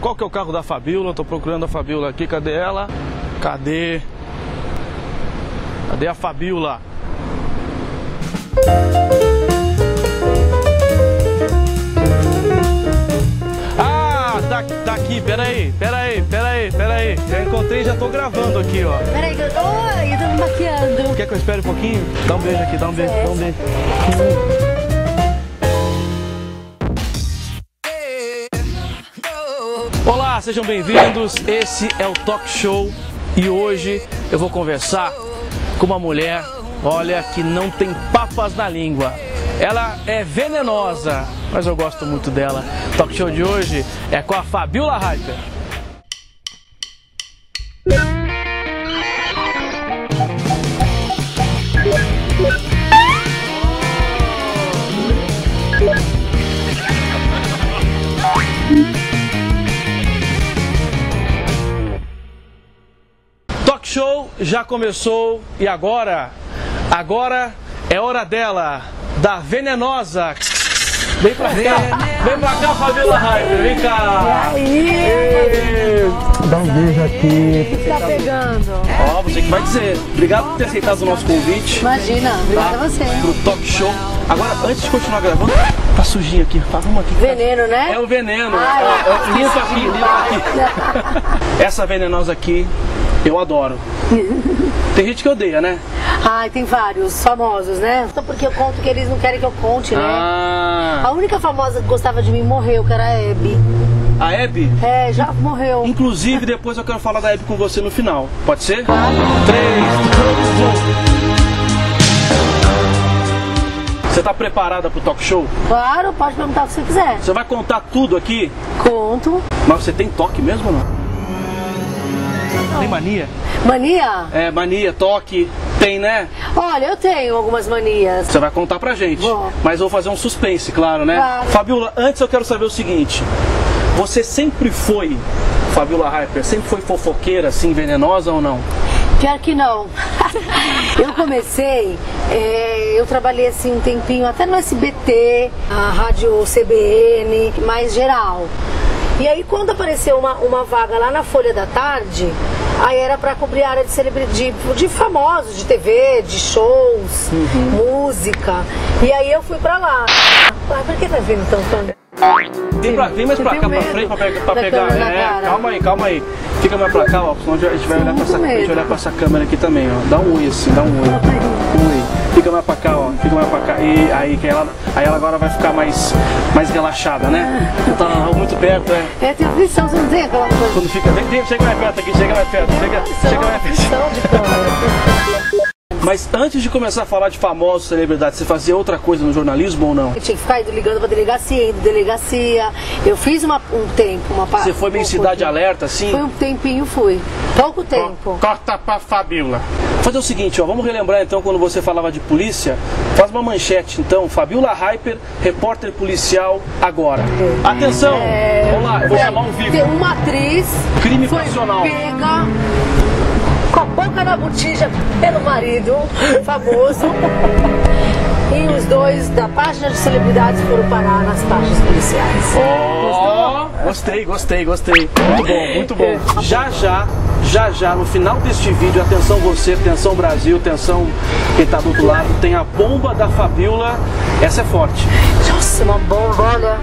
qual que é o carro da Fabiola. Tô procurando a Fabiola aqui. Cadê ela? Cadê? Cadê a Fabiola? Ah, tá, tá aqui, peraí, peraí, peraí, peraí. Já encontrei, já tô gravando aqui, ó. Peraí, que eu... Oi, eu tô me maquiando. Quer que eu espere um pouquinho? Dá um beijo aqui, dá um beijo, dá um beijo. Olá, sejam bem-vindos. Esse é o Talk Show e hoje eu vou conversar com uma mulher, olha, que não tem papas na língua. Ela é venenosa, mas eu gosto muito dela. O Talk Show de hoje é com a Fabiola Hyper. Já começou e agora, agora é hora dela, da venenosa. Vem pra cá, vem pra cá, Fabiola Hyper, vem cá. Ê, Dá um beijo aqui. Tá pegando. Ó, você que vai dizer. Obrigado por ter aceitado o nosso convite. Imagina, obrigada a você. Pro Talk Show. Agora, antes de continuar gravando, tá sujinho aqui. Faz uma aqui. Veneno, né? É o veneno. Ai, Ó, ó, limpa aqui, limpa aqui. Essa venenosa aqui, eu adoro. Tem gente que odeia, né? Ai, tem vários famosos, né? Só porque eu conto que eles não querem que eu conte, né? Ah, A única famosa que gostava de mim morreu, que era a Hebe. a Hebe. É, já morreu. Inclusive, depois eu quero falar da Hebe com você no final. Pode ser? Claro. 3, 2, 1. Você tá preparada pro talk show? Claro, pode perguntar o que você quiser. Você vai contar tudo aqui? Conto. Mas você tem toque mesmo ou não? Tem mania? Mania? É, mania, toque. Tem, né? Olha, eu tenho algumas manias. Você vai contar pra gente. Vou. Mas vou fazer um suspense, claro, né? Claro. Fabiola, antes eu quero saber o seguinte. Você sempre foi, Fabiola Hyper, sempre foi fofoqueira, assim, venenosa ou não? Pior que não. eu comecei, é, eu trabalhei assim um tempinho até no SBT, a rádio CBN, mais geral. E aí quando apareceu uma, uma vaga lá na Folha da Tarde, aí era pra cobrir a área de celebridade, de, de famosos, de TV, de shows, música. E aí eu fui pra lá. Ah, por que tá vindo tão tão? Vem, pra, mais Eu pra cá, pra frente, pra, pegar. Pra pegar. É, calma aí, calma aí. Fica mais pra cá, ó, senão a gente vai olhar pra essa, olhar pra essa câmera aqui também, ó. Dá um oi assim, dá um oi. Oi. Fica mais pra cá, ó. Fica mais pra cá. E aí, que ela, aí ela agora vai ficar mais, mais relaxada, né? Tá muito perto, é. É, tem aflição, você não tem aquela coisa? Quando fica. Vem, chega mais perto aqui, chega mais perto. Chega, chega mais perto. aflição de câmera. Mas antes de começar a falar de famosos, celebridades, você fazia outra coisa no jornalismo ou não? Eu tinha que ficar indo ligando pra delegacia, indo delegacia. Eu fiz uma, um tempo, uma pa- Você foi meio um cidade pouquinho. alerta, assim? Foi um tempinho, fui. Pouco tempo. Corta pra Fabiola. Fazer o seguinte, ó, vamos relembrar então quando você falava de polícia. Faz uma manchete então, Fabiola Hyper, repórter policial agora. Atenção! Vamos lá, eu vou chamar um Tem vivo. uma atriz Crime foi passional. pega com a boca na botija pelo marido, famoso. e os dois da página de celebridades foram parar nas páginas policiais. Ó, gostei, gostei, gostei. Muito bom, muito bom. Já já, já já, no final deste vídeo, atenção você, atenção Brasil, atenção quem tá do outro lado, tem a bomba da Fabiola. Essa é forte. Nossa, uma bomba, olha.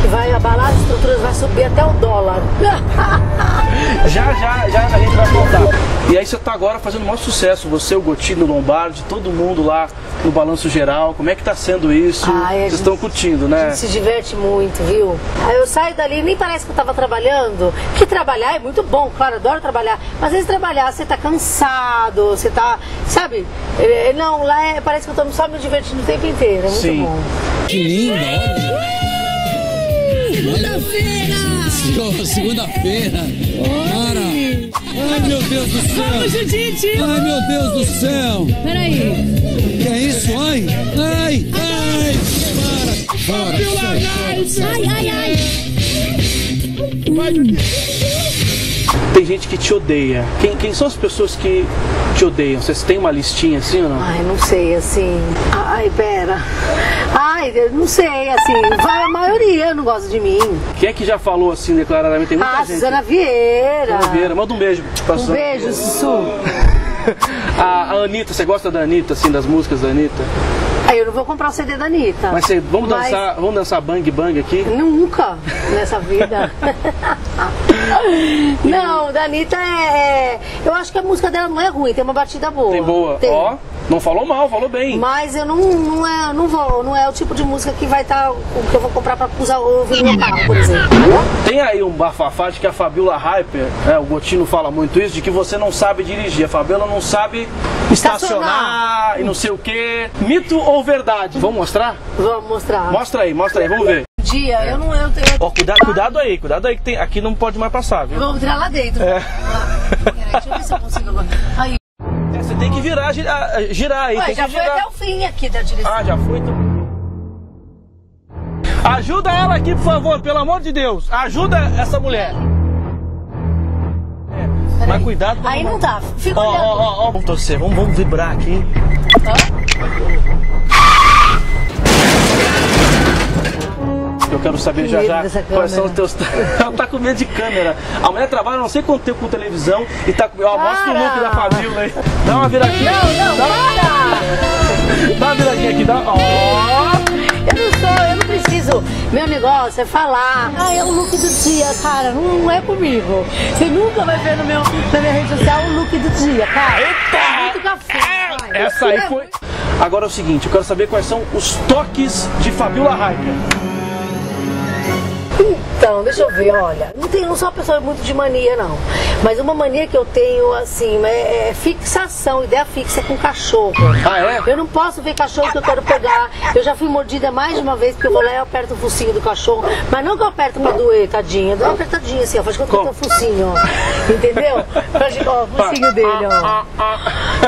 Que vai abalar as estruturas, vai subir até o dólar. Já, já, já a gente vai contar. E aí você tá agora fazendo o maior sucesso, você, o Gotino, o Lombardi, todo mundo lá no Balanço Geral. Como é que tá sendo isso? Ai, a Vocês gente- estão curtindo, A né? gente se diverte muito, viu? Aí eu saio dali e nem parece que eu tava trabalhando. Porque trabalhar é muito bom, claro, adoro trabalhar. Mas às vezes trabalhar, você tá cansado, você tá. Sabe? É, Não, lá é- parece que eu tô só me divertindo o tempo inteiro. É muito Sim. bom. Que lindo, olha. Segunda-feira! Segunda-feira! Cara! Ai, meu Deus do céu! Vamos, Judite! Ai, meu Deus do céu! Peraí. Que é isso? Ai! Ai! Ai! Para! Fora! Ai, ai, ai. Tem gente que te odeia. Quem, quem são as pessoas que te odeiam? Vocês têm uma listinha assim ou não? Ai, não sei, assim. Ai, pera. Ai, não sei, assim. vai- A maioria não gosta de mim. Quem é que já falou assim declaradamente? Tem muita Ah, gente. Suzana Vieira. Suzana Vieira, manda um beijo pra Um beijo. Sussu. A, a Anitta, você gosta da Anitta, assim, das músicas da Anitta? Eu não vou comprar o CD da Anitta. Mas você, vamos Mas dançar, vamos dançar bang bang aqui? Nunca nessa vida. não, da Anitta é, é- Eu acho que a música dela não é ruim, tem uma batida boa. Tem boa. Tem. Ó, não falou mal, falou bem. Mas eu não, não, é, não vou, não é o tipo de música que vai estar. o que eu vou comprar pra usar ouvir no carro, por exemplo. Tem aí um bafafá de que a Fabiola Hyper, né, o Gotino fala muito isso, de que você não sabe dirigir. A Fabiola não sabe estacionar e não sei o quê. Mito ou verdade? Vamos mostrar? Vamos mostrar. Mostra aí, mostra aí, vamos ver. Dia, eu não. Eu, tenho Ó, cuidado, cuidado aí, cuidado aí que tem, aqui não pode mais passar, viu? Vamos tirar lá dentro. É. Peraí, deixa eu ver se eu consigo agora. Aí, É, Você tem que virar, girar, girar aí, ué, tem já que foi girar. até o fim aqui da direção. Ah, já foi então. Ajuda ela aqui, por favor, pelo amor de Deus. Ajuda essa mulher. É, mas cuidado Aí não dá, fica Ó, olhando. ó, ó, ó. Vamos torcer, vamos, vamos vibrar aqui. Eu quero saber já medo já dessa quais são os teus. Ela tá com medo de câmera. A mulher trabalha não sei quanto tempo com televisão e tá com. Ó, mostra o look da Fabiola aí. Dá uma viradinha. Não, não, para! Dá uma viradinha aqui, dá. Ó! Eu não sou, eu não preciso. Meu negócio é falar. Ah, é o look do dia, cara. Não, não é comigo. Você nunca vai ver no meu, na minha rede social o look do dia, cara. É muito café. vai. Essa aí É foi. Agora é o seguinte, eu quero saber quais são os toques de Fabiola Hyper. Então, deixa eu ver, olha. Não, tenho, não sou uma pessoa muito de mania, não. Mas uma mania que eu tenho, assim, é, é fixação, ideia fixa com cachorro. Ah, é? Eu não posso ver cachorro que eu quero pegar. Eu já fui mordida mais de uma vez, porque eu vou lá e aperto o focinho do cachorro. Mas não que eu aperto pra doer, tadinha. Eu dou uma apertadinha assim, ó. Faz quanto que eu tô o focinho, ó. Entendeu? Faz ó, o focinho dele, ó.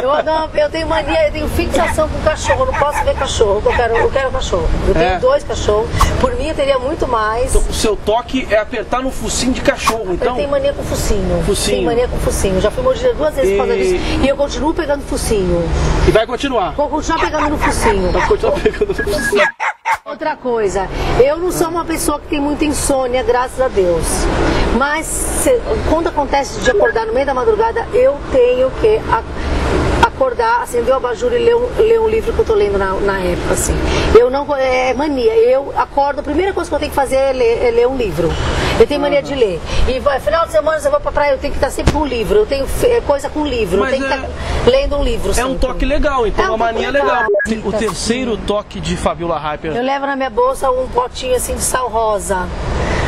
Eu, não, eu tenho mania, eu tenho fixação com cachorro. Eu não posso ver cachorro, eu quero, eu quero cachorro. Eu tenho É. dois cachorros. Por mim, eu teria muito mais. O seu toque é apertar no focinho de cachorro, então. Eu tenho mania com focinho. Focinho. Tenho mania com focinho. Já fui mordida duas vezes por causa E- disso. E eu continuo pegando focinho. E vai continuar. Vou continuar pegando no focinho. Vai continuar pegando no focinho. Outra coisa, eu não sou uma pessoa que tem muita insônia, graças a Deus. Mas se- quando acontece de acordar no meio da madrugada, eu tenho que a- acordar, acender o abajur e ler um, ler um livro que eu tô lendo na, na época, assim. Eu não, é mania, eu acordo, a primeira coisa que eu tenho que fazer é ler, é ler um livro. Eu tenho mania de ler. E vai, final de semana eu vou pra praia, eu tenho que estar sempre com um livro. Eu tenho fe- coisa com livro, Mas eu tenho que é- estar lendo um livro. É um toque legal, então É um uma toque mania legal. legal. O terceiro toque de Fabiola Hyper. Eu levo na minha bolsa um potinho assim de sal rosa.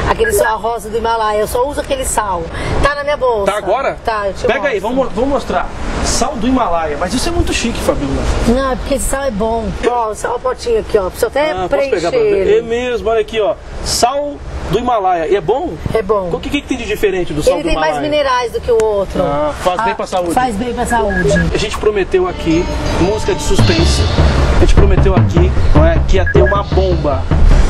Aquele sal rosa do Himalaia. Eu só uso aquele sal. Tá na minha bolsa. Tá agora? Tá, eu te Pega aí, mostro. vamos, vamos mostrar. Sal do Himalaia. Mas isso é muito chique, Fabiola. Não, é porque esse sal é bom. Ó, sal potinho aqui, ó. Precisa até Ah, preencher? É ele. mesmo, olha aqui, ó. Sal do Himalaia. E é bom? É bom. O que, que tem de diferente do sal Ele do tem Himalaia? mais minerais do que o outro. Ah, faz bem pra saúde. Faz bem pra saúde. A gente prometeu aqui, música de suspense. A gente prometeu aqui, não é, que ia ter uma bomba.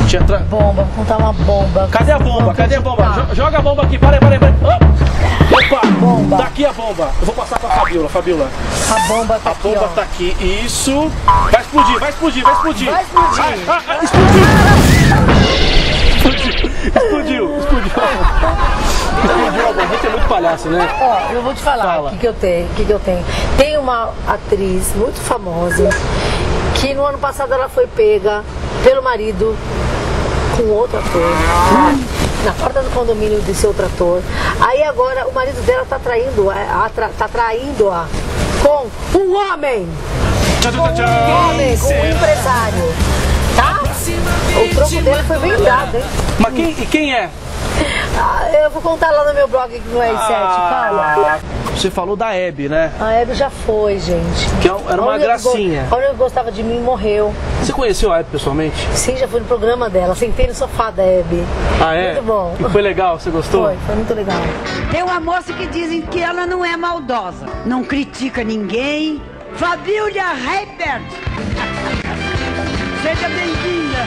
Tinha tra... Bomba, contar uma bomba. Cadê a bomba? Não Cadê a bomba? Joga a bomba aqui, para aí, para aí, para aí. Opa! Bomba. Tá aqui a bomba. Eu vou passar pra Fabiola, Fabiola. A bomba tá A aqui, bomba ó. tá aqui. Isso. Vai explodir, vai explodir, vai explodir. Vai explodir. Ai, ai, ai, explodiu. Explodiu, explodiu, explodiu. Explodiu a bomba. A gente é muito palhaço, né? Ó, eu vou te falar Fala. o que, que eu tenho, o que, que eu tenho. Tem uma atriz muito famosa que no ano passado ela foi pega pelo marido com outro ator. Na porta do condomínio desse outro ator. Aí agora o marido dela tá traindo, a, atra- tá traindo-a com um homem. Com um homem, com um empresário. Tá? O troco dele foi bem dado, hein? Mas quem, e quem é? Ah, eu vou contar lá no meu blog aqui no R7, calma. Você falou da Hebe, né? A Hebe já foi, gente. Que é era A uma que gracinha. go- A única que gostava de mim morreu. Você conheceu a Hebe pessoalmente? Sim, já fui no programa dela. Sentei no sofá da Hebe. Ah, é? Muito bom. E foi legal? Você gostou? Foi, foi muito legal. Tem uma moça que dizem que ela não é maldosa, não critica ninguém. Fabíolia Heipert. Seja bem-vinda.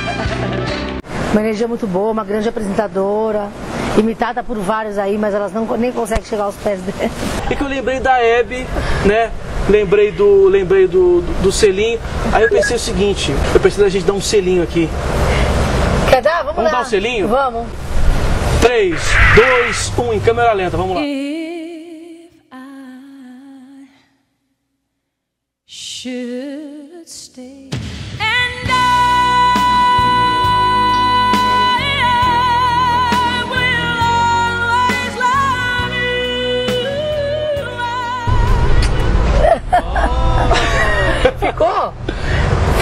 Uma energia muito boa, uma grande apresentadora. Imitada por vários aí, mas elas não, nem conseguem chegar aos pés dela. E que eu lembrei da Hebe, né? Lembrei do, lembrei do, do, do selinho. Aí eu pensei o seguinte, eu pensei da gente dar um selinho aqui. Quer dar? Vamos, Vamos dar. dar um selinho? Vamos. 3, 2, 1, em câmera lenta, vamos lá. If I should stay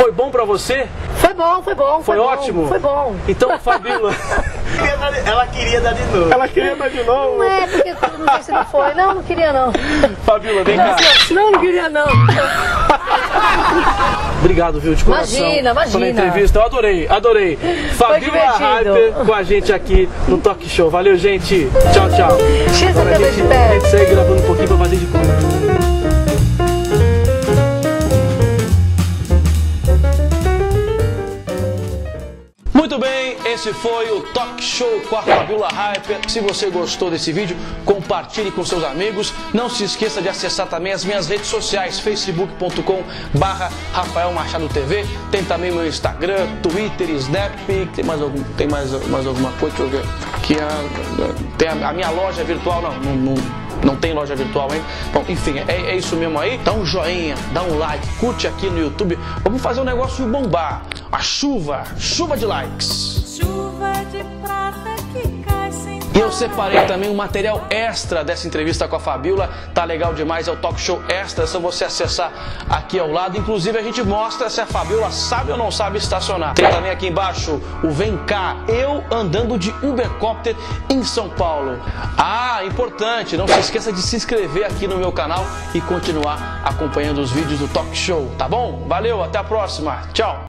Foi bom pra você? Foi bom, foi bom. Foi, bom, ótimo? Foi bom. Então, Fabíola, Ela queria dar de novo. ela queria dar de novo. Não é, porque não sei se não foi. Não, não queria não. Fabíola, vem cá. Não, não queria não. Obrigado, viu, de coração. Imagina, imagina. Pela entrevista, eu adorei, adorei. Fabíola. Hyper com a gente aqui no Talk Show. Valeu, gente. Tchau, tchau. X Agora a gente, de pé. a gente segue gravando um pouquinho pra fazer de conta. Esse foi o Talk Show com a Fabiola Hyper. Se você gostou desse vídeo, compartilhe com seus amigos. Não se esqueça de acessar também as minhas redes sociais, facebook.com barra Rafael Machado TV. Tem também meu Instagram, Twitter, Snap. Tem mais, algum, tem mais, mais alguma coisa? Deixa eu ver. Que a, tem a, a minha loja virtual, não, não, não não tem loja virtual ainda. Bom, enfim, é, é isso mesmo aí. Dá um joinha, dá um like, curte aqui no YouTube. Vamos fazer um negócio bombar. A chuva, chuva de likes. Chuva de prata que cai sem E eu separei também um material extra dessa entrevista com a Fabiola. Tá legal demais, é o Talk Show Extra. É só você acessar aqui ao lado. Inclusive a gente mostra se a Fabiola sabe ou não sabe estacionar. Tem também aqui embaixo o Vem Cá, eu andando de Ubercopter em São Paulo. Ah, importante, não se esqueça de se inscrever aqui no meu canal e continuar acompanhando os vídeos do Talk Show, tá bom? Valeu, até a próxima. Tchau.